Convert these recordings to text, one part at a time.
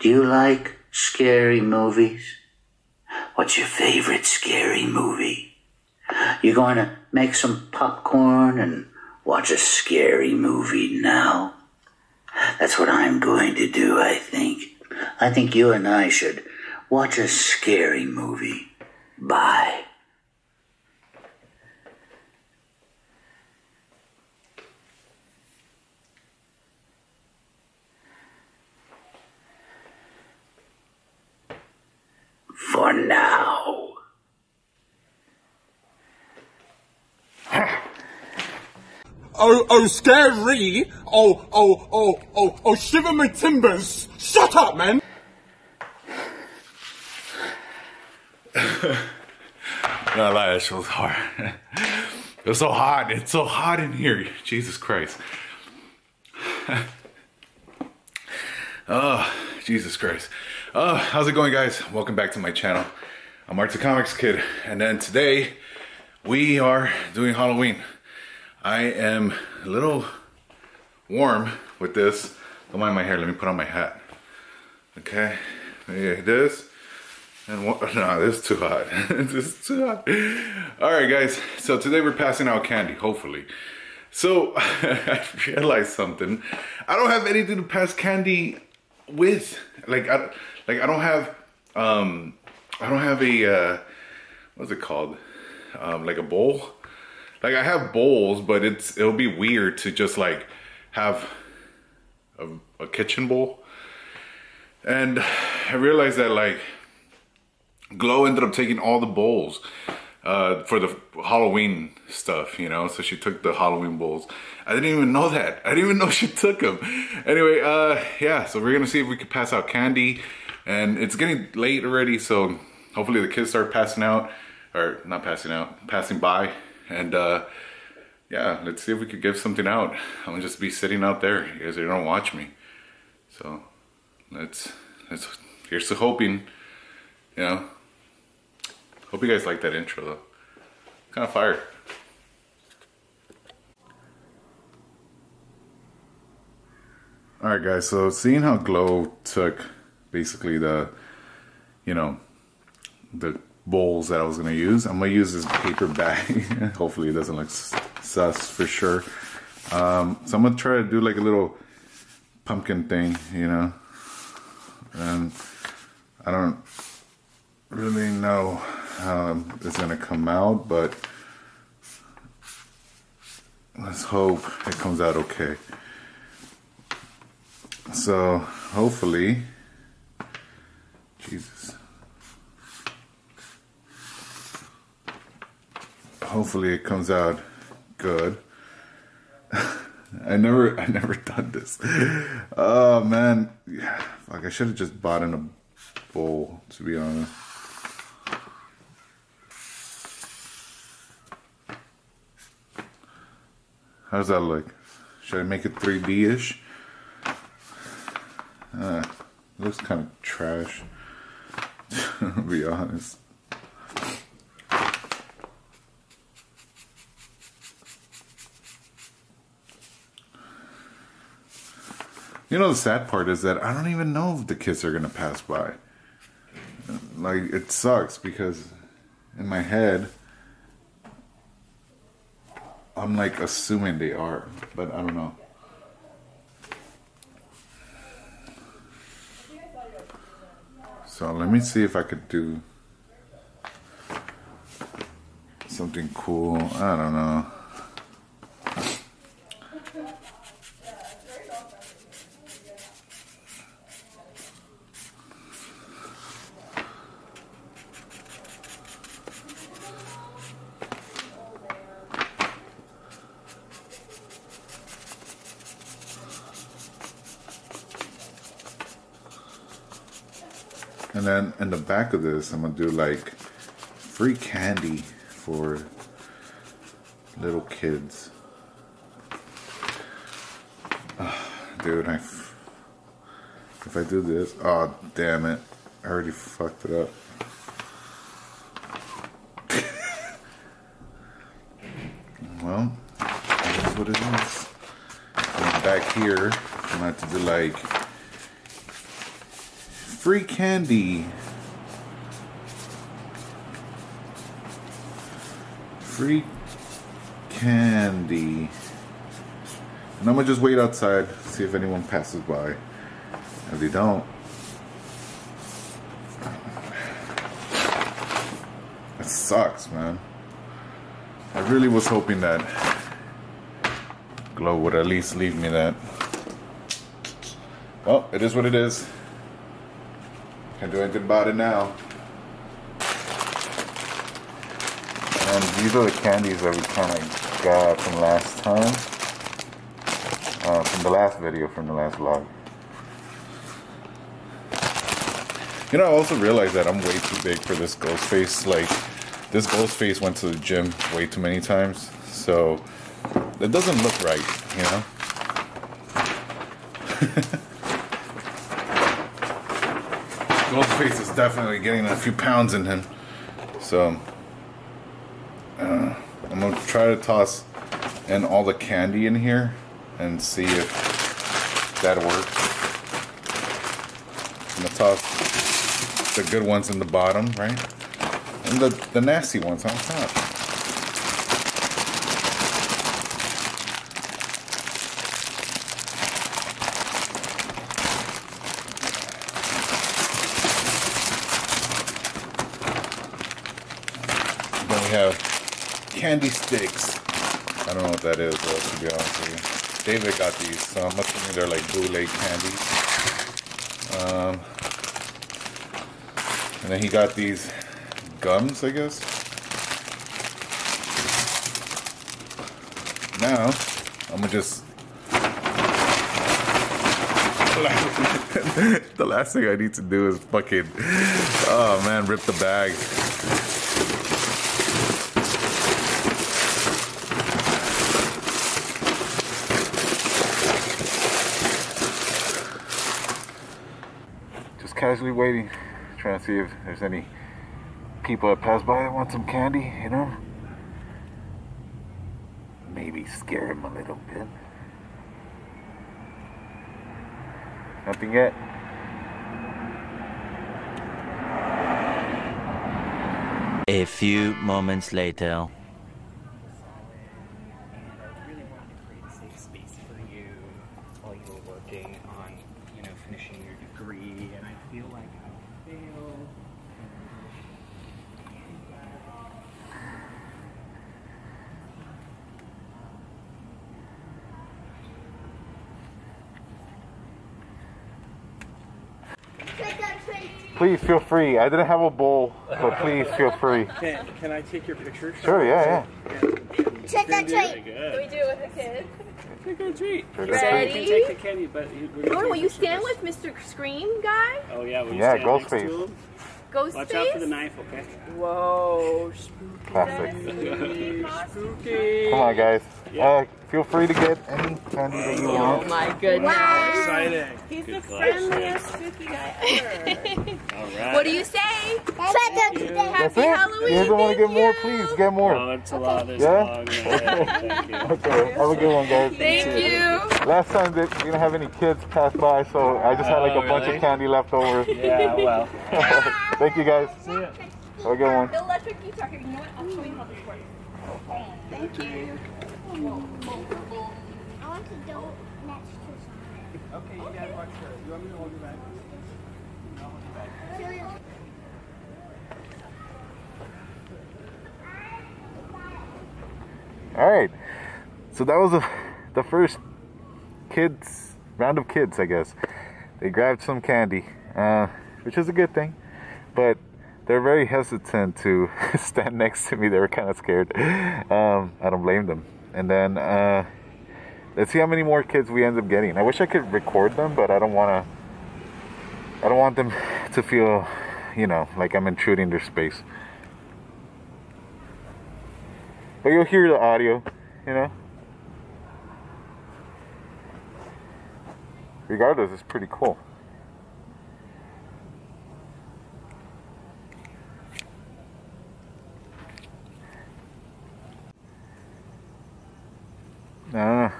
Do you like scary movies? What's your favorite scary movie? You're going to make some popcorn and watch a scary movie now? That's what I'm going to do, I think. I think you and I should watch a scary movie. Bye. For now. Oh, oh, scary. Oh, oh, oh, oh, oh, shiver my timbers. Shut up, man. No that shit was hard. it was so hot. It's so hot in here. Jesus Christ. oh, Jesus Christ. Oh, how's it going, guys? Welcome back to my channel. I'm Artsy Comics Kid, and then today we are doing Halloween. I am a little warm with this. Don't mind my hair. Let me put on my hat. Okay, yeah, this. And what, no, this is too hot. this is too hot. All right, guys. So today we're passing out candy, hopefully. So I realized something. I don't have anything to pass candy with. Like I, like I don't have, um, I don't have a, uh, what's it called? Um, like a bowl. Like I have bowls, but it's it'll be weird to just like have a, a kitchen bowl. And I realized that like Glow ended up taking all the bowls uh, for the Halloween stuff, you know. So she took the Halloween bowls. I didn't even know that. I didn't even know she took them. Anyway, uh, yeah. So we're gonna see if we can pass out candy, and it's getting late already. So hopefully the kids start passing out, or not passing out, passing by, and uh, yeah, let's see if we could give something out. I'm gonna just be sitting out there. You guys gonna watch me. So let's let's here's to hoping, you know. Hope you guys like that intro though. Kind of fire. Alright guys, so seeing how Glow took basically the, you know, the bowls that I was going to use, I'm going to use this paper bag. Hopefully it doesn't look sus for sure. Um, so I'm going to try to do like a little pumpkin thing, you know. And I don't really know um, is going to come out, but let's hope it comes out okay. So hopefully, Jesus, hopefully it comes out good. I never, I never done this. Oh man, yeah, fuck! I should have just bought in a bowl, to be honest. How does that look? Should I make it 3D-ish? Uh, looks kind of trash, to be honest. You know, the sad part is that I don't even know if the kids are going to pass by. Like, it sucks because in my head, I'm like assuming they are, but I don't know. So let me see if I could do something cool. I don't know. In the back of this, I'm gonna do like free candy for little kids. Dude, I if I do this, oh damn it, I already fucked it up. well, that's what it is. Back here, I'm gonna have to do like free candy. Free candy. And I'm gonna just wait outside, see if anyone passes by. If they don't, it sucks, man. I really was hoping that Glow would at least leave me that. Well, it is what it is. Can't do anything about it now. And these are the candies that we kind of got from last time. Uh, from the last video, from the last vlog. You know, I also realized that I'm way too big for this ghost face. Like, this ghost face went to the gym way too many times. So, it doesn't look right, you know? Ghostface is definitely getting a few pounds in him. So, uh, I'm gonna try to toss in all the candy in here and see if that works. I'm gonna toss the good ones in the bottom, right? And the, the nasty ones on top. Then we have candy sticks. I don't know what that is, though, to be honest with you. David got these, so I'm assuming they're like bootleg candies. Um, and then he got these gums, I guess. Now, I'm gonna just. the last thing I need to do is fucking. Oh man, rip the bag. Just casually waiting, trying to see if there's any people that pass by that want some candy, you know? Maybe scare them a little bit. Nothing yet. A few moments later. really wanted to create a safe space for you while you were working on, you know, finishing your degree, and I feel like I failed. Please feel free. I didn't have a bowl, but please feel free. Can, can I take your picture? Sure, yeah, Trick or treat. Can we do it with a kid? Trick or treat. yeah. Ready? You can take the candy, but you- we're gonna Oh, will you stand with Mr. Scream guy? Oh yeah, will you Yeah, stand next Ghostface. to him? Ghost Watch face? out for the knife, okay? Whoa. Classic. Spooky. Come on, guys. Yeah. Uh, feel free to get any candy that you want. Oh my goodness. Exciting. He's Good the class. friendliest spooky guy ever. All right. what do you say? Trick or treat. That's Happy it. Halloween. You don't want to thank get more? Please get more. Oh, it's a lot. There's Yeah? a lot. Yeah, thank you. Okay, have a good one, guys. Thank you. Last time that we didn't have any kids pass by, so I just had like a Oh, bunch really? of candy left over. Yeah, well. Thank you, guys. See ya. Have a good one. The electric guitar. You know what? I'll show you how this works. Thank you. I want to do next to something. Okay, you guys watch her. You want me to hold your bag? I'll hold your bag. All right. So that was the, the first kids round of kids, I guess. They grabbed some candy, uh, which is a good thing, but they're very hesitant to stand next to me. They were kind of scared. Um, I don't blame them. And then uh, let's see how many more kids we end up getting. I wish I could record them, but I don't want to. I don't want them to feel, you know, like I'm intruding their space. But you'll hear the audio, you know. Regardless, it's pretty cool. I don't know.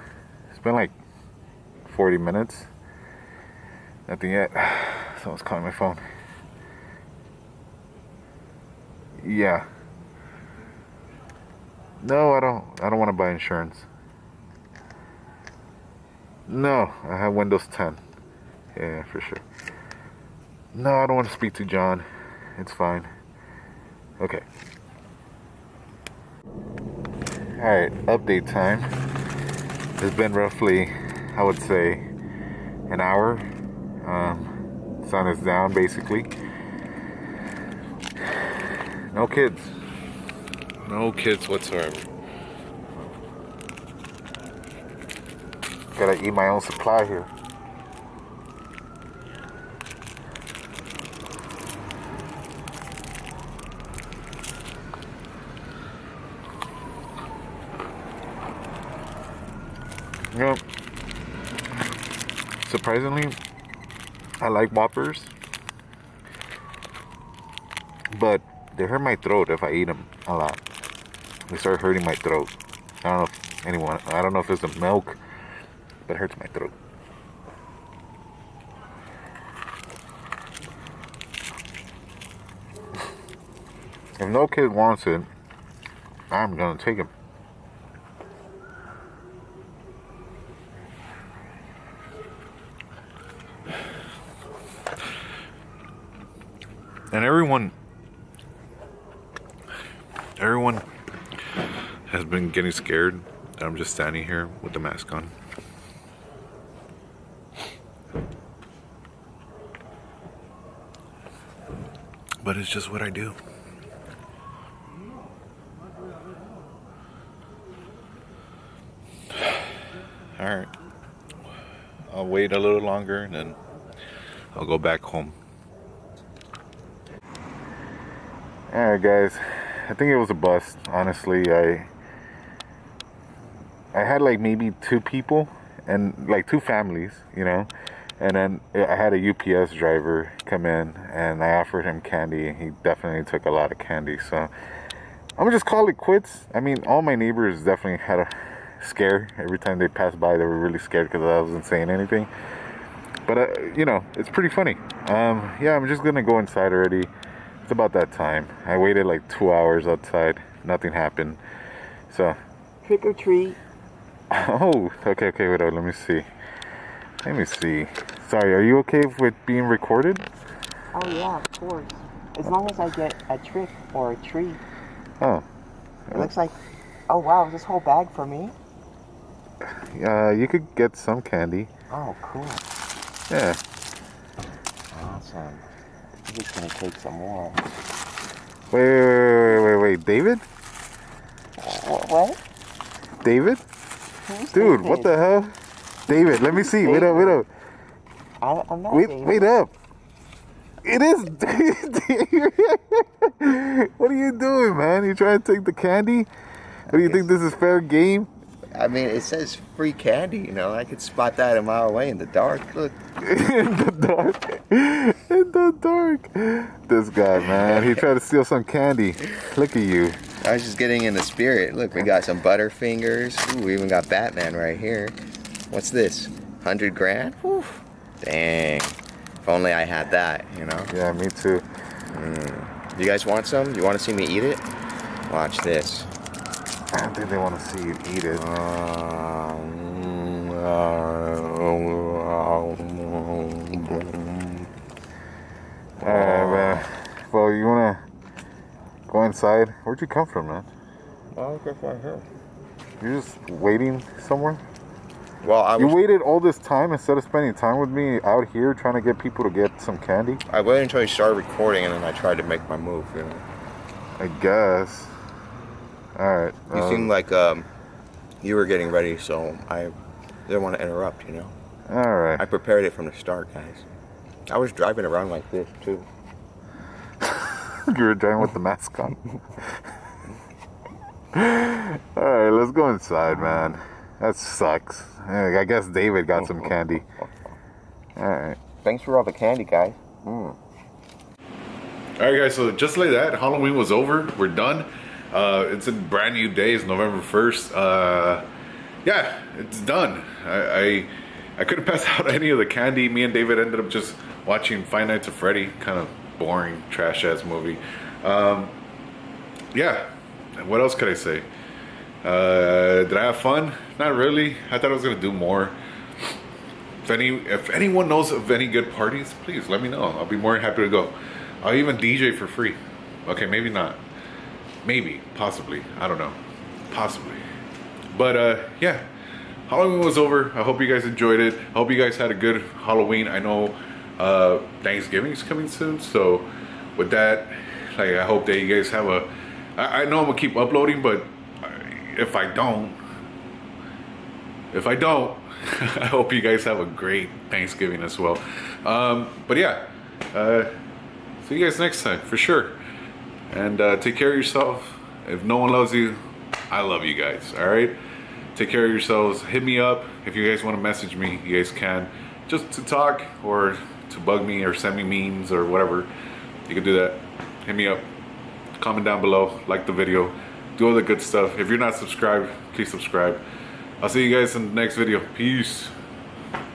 It's been like 40 minutes. Nothing yet. Someone's calling my phone. Yeah. No, I don't. I don't want to buy insurance. No, I have Windows 10. Yeah, for sure. No, I don't want to speak to John. It's fine. Okay. Alright, update time. It's been roughly, I would say, an hour. Um, sun is down basically. No kids. No kids whatsoever. Gotta eat my own supply here. I Whoppers, but they hurt my throat if I eat them a lot. They start hurting my throat. I don't know if anyone. I don't know if it's the milk, but it hurts my throat. If no kid wants it, I'm gonna take it. And everyone, everyone has been getting scared I'm just standing here with the mask on. But it's just what I do. All right. I'll wait a little longer and then I'll go back home. All right, guys. I think it was a bust. Honestly, I I had like maybe two people and like two families, you know. And then I had a UPS driver come in and I offered him candy and he definitely took a lot of candy. So I'm gonna just call it quits. I mean, all my neighbors definitely had a scare every time they passed by. They were really scared because I wasn't saying anything. But uh, you know, it's pretty funny. Um, yeah, I'm just gonna go inside already. It's about that time. I waited like two hours outside. Nothing happened. So, Trick or treat. Oh, okay, okay, wait, let me see. Let me see. Sorry, are you okay with being recorded? Oh yeah, of course. As long as I get a trick or a treat. Oh, It looks like. Oh wow, is this whole bag for me? uh, you could get some candy. Oh cool. Yeah. Awesome. I'm just gonna take some more. Wait, wait, wait, wait, wait, wait. David? What? David? Who's Dude, what the hell? David, let me see. Wait up, wait up. I, I'm not Wait, David. wait up. It is David. what are you doing, man? You trying to take the candy? What do you think this is fair game? I mean, it says free candy, you know. I could spot that a mile away in the dark. Look, in the dark. In the dark. This guy, man, he tried to steal some candy. Look at you. I was just getting in the spirit. Look, we got some Butterfingers. Ooh, we even got Batman right here. What's this? 100 grand? Whew. Dang. If only I had that, you know. Yeah, me too. Hmm. You guys want some? You want to see me eat it? Watch this. I don't think they want to see you eat it. Alright, man. Well, you wanna go inside? Where'd you come from, man? I'll go right here. You're just waiting somewhere? Well, I You waited all this time instead of spending time with me out here trying to get people to get some candy? I waited until you started recording and then I tried to make my move, you know. I guess. Alright. You um, seemed like um, you were getting ready, so I didn't want to interrupt, you know. Alright. I prepared it from the start, guys. I was driving around like this, too. you were driving with the mask on. Alright, let's go inside, man. That sucks. I guess David got some candy. Alright. Thanks for all the candy, guys. Mm. All right, guys. So just like that, Halloween was over. We're done. Uh, it's a brand new day. It's November first. Uh, yeah, it's done. I, I I couldn't pass out any of the candy. Me and David ended up just watching Five Nights at Freddy, kind of boring, trash ass movie. Um, yeah, what else could I say? Uh, did I have fun? Not really. I thought I was gonna do more. If any, if anyone knows of any good parties, please let me know. I'll be more than happy to go. I'll even DJ for free. Okay, maybe not. Maybe, possibly. I don't know. Possibly. But uh, yeah, Halloween was over. I hope you guys enjoyed it. I hope you guys had a good Halloween. I know uh, Thanksgiving is coming soon, so with that, like I hope that you guys have a. I, I know I'm gonna keep uploading, but if I don't, if I don't, I hope you guys have a great Thanksgiving as well. Um, but yeah, uh, see you guys next time for sure. And uh, take care of yourself. If no one loves you, I love you guys. All right. Take care of yourselves. Hit me up if you guys want to message me. You guys can just to talk or to bug me or send me memes or whatever. You can do that. Hit me up. Comment down below. Like the video. Do all the good stuff. If you're not subscribed, please subscribe. I'll see you guys in the next video. Peace.